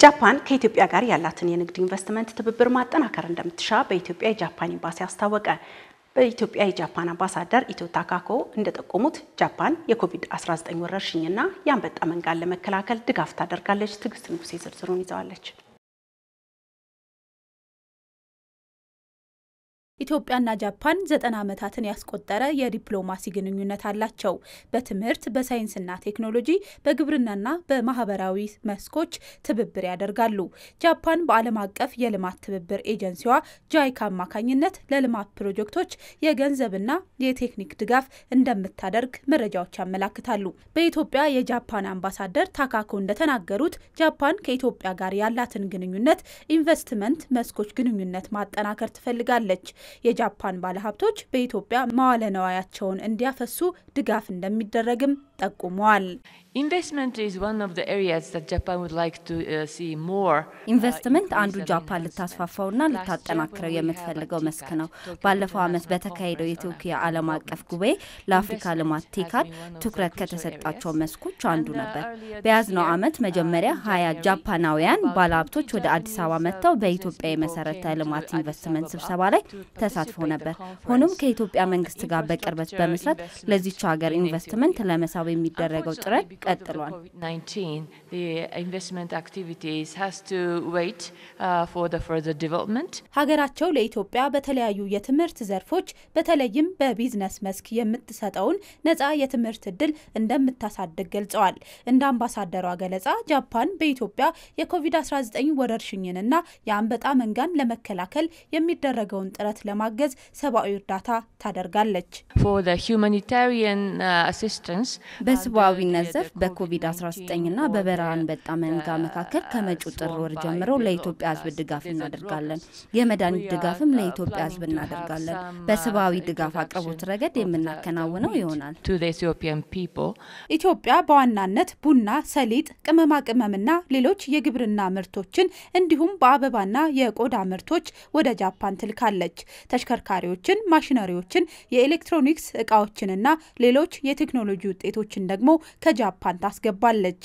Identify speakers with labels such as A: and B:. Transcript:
A: ጃፓን ከኢትዮጵያ ጋር ያላትን የንግድ ኢንቨስትመንት ትብብር ማጠናከር እንደምትሻ በኢትዮጵያ የጃፓን ኤምባሲ አስታወቀ። በኢትዮጵያ የጃፓን አምባሳደር ኢቶ ታካኮ እንደጠቆሙት ጃፓን የኮቪድ-19 ወረርሽኝና የአንበጣ መንጋን ለመከላከል ድጋፍ ታደርጋለች። ትዕግስት ንጉሴ ዝርዝሩን ይዘዋለች።
B: ኢትዮጵያና ጃፓን ዘጠና ዓመታትን ያስቆጠረ የዲፕሎማሲ ግንኙነት አላቸው። በትምህርት፣ በሳይንስና ቴክኖሎጂ፣ በግብርናና በማህበራዊ መስኮች ትብብር ያደርጋሉ። ጃፓን በዓለም አቀፍ የልማት ትብብር ኤጀንሲዋ ጃይካ አማካኝነት ለልማት ፕሮጀክቶች የገንዘብና የቴክኒክ ድጋፍ እንደምታደርግ መረጃዎች ያመላክታሉ። በኢትዮጵያ የጃፓን አምባሳደር ታካኮ እንደተናገሩት ጃፓን ከኢትዮጵያ ጋር ያላትን ግንኙነት ኢንቨስትመንት መስኮች ግንኙነት ማጠናከር ትፈልጋለች። የጃፓን ባለሀብቶች በኢትዮጵያ መዋለ ነዋያቸውን እንዲያፈሱ ድጋፍ እንደሚደረግም ጠቁመዋል።
C: ኢንቨስትመንት አንዱ ጃፓን ልታስፋፋውና ልታጠናክረው የምትፈልገው መስክ ነው። ባለፈው ዓመት በተካሄደው የቶኪዮ ዓለም አቀፍ ጉባኤ ለአፍሪካ ልማት ቴካድ ትኩረት ከተሰጣቸው መስኮች አንዱ ነበር። በያዝነው ዓመት መጀመሪያ ሀያ ጃፓናውያን ባለሀብቶች ወደ አዲስ አበባ መጥተው በኢትዮጵያ የመሰረተ ልማት ኢንቨስትመንት ስብሰባ ላይ ተሳትፈው ነበር። ሆኖም ከኢትዮጵያ መንግስት ጋር በቅርበት በመስራት ለዚች ሀገር ኢንቨስትመንት ለመሳብ የሚደረገው ጥረት ቀጥሏል።
B: ሀገራቸው ለኢትዮጵያ በተለያዩ የትምህርት ዘርፎች በተለይም በቢዝነስ መስክ የምትሰጠውን ነጻ የትምህርት እድል እንደምታሳድግ ገልጸዋል። እንደ አምባሳደሯ ገለጻ ጃፓን በኢትዮጵያ የኮቪድ-19 ወረርሽኝንና የአንበጣ መንጋን ለመከላከል የሚደረገውን ጥረት ለማገዝ ሰብአዊ እርዳታ ታደርጋለች።
C: በሰብአዊነት ዘርፍ በኮቪድ-19ና በበረሃ አንበጣ መንጋ መካከል ከመጪው ጥር ወር ጀምሮ ለኢትዮጵያ ሕዝብ ድጋፍ እናደርጋለን። የመድኃኒት ድጋፍም ለኢትዮጵያ ሕዝብ እናደርጋለን። በሰብአዊ ድጋፍ አቅርቦት ረገድ የምናከናውነው ይሆናል።
B: ኢትዮጵያ በዋናነት ቡና፣ ሰሊጥ፣ ቅመማ ቅመምና ሌሎች የግብርና ምርቶችን እንዲሁም በአበባና የቆዳ ምርቶች ወደ ጃፓን ትልካለች። ተሽከርካሪዎችን፣ ማሽነሪዎችን፣ የኤሌክትሮኒክስ እቃዎችንና ሌሎች የቴክኖሎጂ ውጤቶችን ደግሞ ከጃፓን ታስገባለች።